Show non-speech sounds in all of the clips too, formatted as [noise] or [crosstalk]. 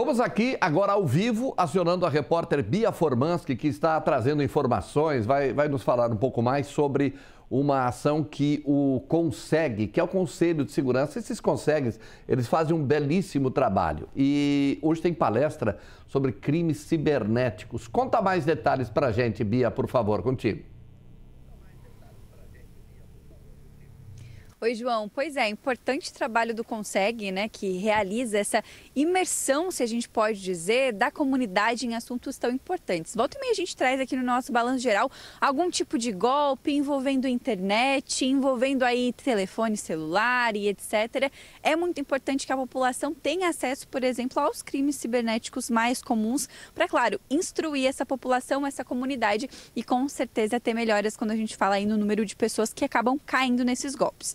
Vamos aqui agora ao vivo, acionando a repórter Bia Formansky, que está trazendo informações, vai, vai nos falar um pouco mais sobre uma ação que o Consegue, que é o Conselho de Segurança. Esses consegues, eles fazem um belíssimo trabalho. E hoje tem palestra sobre crimes cibernéticos. Conta mais detalhes para a gente, Bia, por favor, contigo. Oi, João. Pois é, importante trabalho do Consegue, né, que realiza essa imersão, se a gente pode dizer, da comunidade em assuntos tão importantes. Volta e meia a gente traz aqui no nosso balanço geral algum tipo de golpe envolvendo internet, envolvendo aí telefone celular e etc. É muito importante que a população tenha acesso, por exemplo, aos crimes cibernéticos mais comuns, para, claro, instruir essa população, essa comunidade e com certeza ter melhoras quando a gente fala aí no número de pessoas que acabam caindo nesses golpes.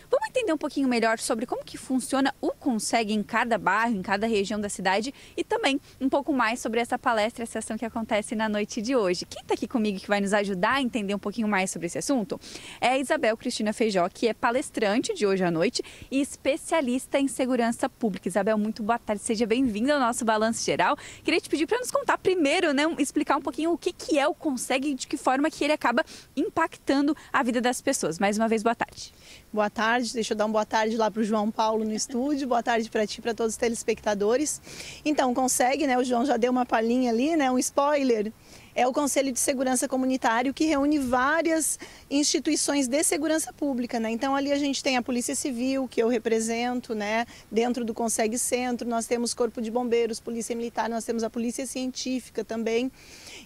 Vamos entender um pouquinho melhor sobre como que funciona o Consegue em cada bairro, em cada região da cidade e também um pouco mais sobre essa palestra, essa ação que acontece na noite de hoje. Quem está aqui comigo que vai nos ajudar a entender um pouquinho mais sobre esse assunto é a Isabel Cristina Feijó, que é palestrante de hoje à noite e especialista em segurança pública. Isabel, muito boa tarde, seja bem-vinda ao nosso Balanço Geral. Queria te pedir para nos contar primeiro, né, explicar um pouquinho o que, que é o Consegue e de que forma que ele acaba impactando a vida das pessoas. Mais uma vez, boa tarde. Boa tarde, deixa eu dar uma boa tarde lá para o João Paulo no estúdio, boa tarde para ti, para todos os telespectadores. Então, consegue, né? O João já deu uma palhinha ali, né? Um spoiler é o Conselho de Segurança Comunitário que reúne várias instituições de segurança pública, né? Então ali a gente tem a Polícia Civil, que eu represento, né? Dentro do Consegue Centro, nós temos Corpo de Bombeiros, Polícia Militar, nós temos a Polícia Científica também.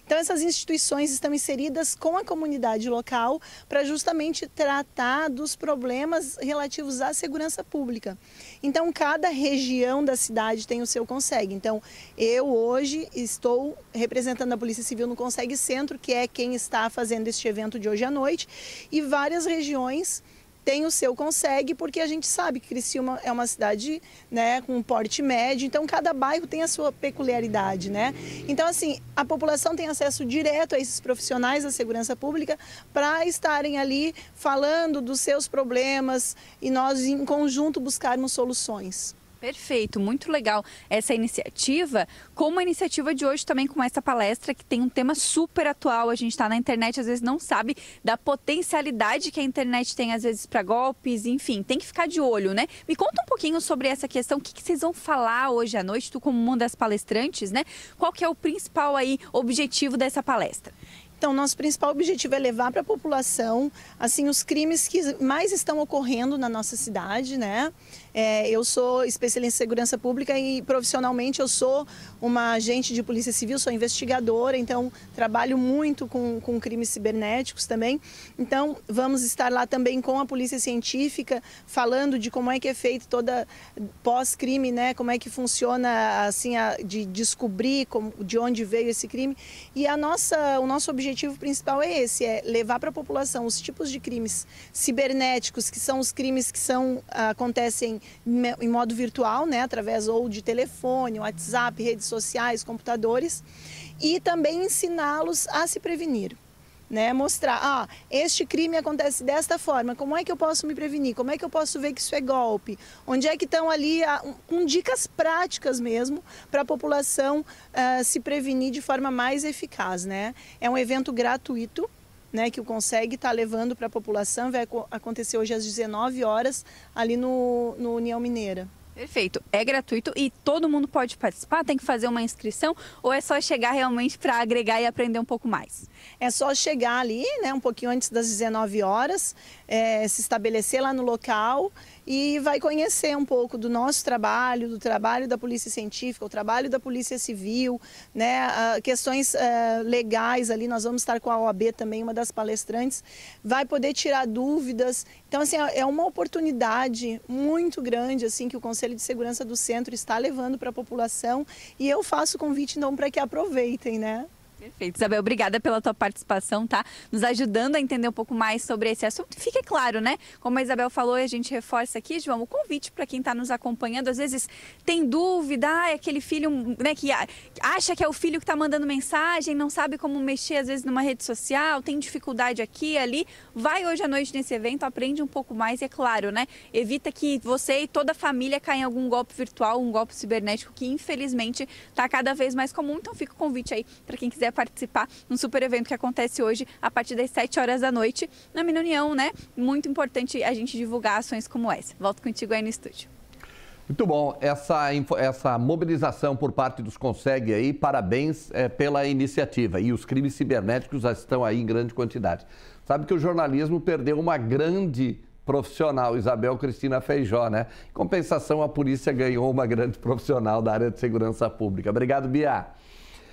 Então essas instituições estão inseridas com a comunidade local para justamente tratar dos problemas relativos à segurança pública. Então cada região da cidade tem o seu Consegue. Então eu hoje estou representando a Polícia Civil no Consegue Centro, que é quem está fazendo este evento de hoje à noite, e várias regiões tem o seu consegue, porque a gente sabe que Criciúma é uma cidade né, com porte médio, então cada bairro tem a sua peculiaridade. Né? Então, assim, a população tem acesso direto a esses profissionais da segurança pública para estarem ali falando dos seus problemas e nós, em conjunto, buscarmos soluções. Perfeito, muito legal essa iniciativa, como a iniciativa de hoje também com essa palestra que tem um tema super atual. A gente está na internet, às vezes não sabe da potencialidade que a internet tem, às vezes, para golpes, enfim, tem que ficar de olho, né? Me conta um pouquinho sobre essa questão, o que, que vocês vão falar hoje à noite, tu como uma das palestrantes, né? Qual que é o principal aí objetivo dessa palestra? Então, nosso principal objetivo é levar para a população, assim, os crimes que mais estão ocorrendo na nossa cidade, né? É, eu sou especialista em segurança pública e profissionalmente eu sou uma agente de polícia civil, sou investigadora, então trabalho muito com, com crimes cibernéticos também. Então, vamos estar lá também com a polícia científica, falando de como é que é feito toda pós-crime, né? Como é que funciona, assim, a, de descobrir como, de onde veio esse crime. E a nossa, o nosso objetivo principal é esse, é levar para a população os tipos de crimes cibernéticos, que são os crimes que são, acontecem em modo virtual, né, através ou de telefone, WhatsApp, redes sociais, computadores, e também ensiná-los a se prevenir. Né, mostrar, ah, este crime acontece desta forma, como é que eu posso me prevenir? Como é que eu posso ver que isso é golpe? Onde é que estão ali ah, com dicas práticas mesmo para a população uh, se prevenir de forma mais eficaz, né? É um evento gratuito, né, que o Consegue está levando para a população, vai acontecer hoje às 19 horas ali no, no União Mineira. Perfeito. É gratuito e todo mundo pode participar? Tem que fazer uma inscrição ou é só chegar realmente para agregar e aprender um pouco mais? É só chegar ali, né, um pouquinho antes das 19 horas, é, se estabelecer lá no local e vai conhecer um pouco do nosso trabalho, do trabalho da Polícia Científica, o trabalho da Polícia Civil, né, questões uh, legais ali. Nós vamos estar com a OAB também, uma das palestrantes, vai poder tirar dúvidas. Então, assim, é uma oportunidade muito grande assim que o Conselho de Segurança do Centro está levando para a população e eu faço convite então para que aproveitem, né? Perfeito. Isabel, obrigada pela tua participação, tá? Nos ajudando a entender um pouco mais sobre esse assunto. Fique claro, né? Como a Isabel falou a gente reforça aqui, João, o convite para quem está nos acompanhando, às vezes tem dúvida, ah, é aquele filho né, que acha que é o filho que está mandando mensagem, não sabe como mexer, às vezes, numa rede social, tem dificuldade aqui ali. Vai hoje à noite nesse evento, aprende um pouco mais e, é claro, né? Evita que você e toda a família caia em algum golpe virtual, um golpe cibernético que, infelizmente, está cada vez mais comum. Então, fica o convite aí para quem quiser participar num super evento que acontece hoje a partir das 7 horas da noite na Mina União, né? Muito importante a gente divulgar ações como essa. Volto contigo aí no estúdio. Muito bom, essa, essa mobilização por parte dos Consegue aí, parabéns é, pela iniciativa. E os crimes cibernéticos já estão aí em grande quantidade. Sabe que o jornalismo perdeu uma grande profissional, Isabel Cristina Feijó, né? Em compensação, a polícia ganhou uma grande [laughs] profissional da área de segurança pública. Obrigado, Bia.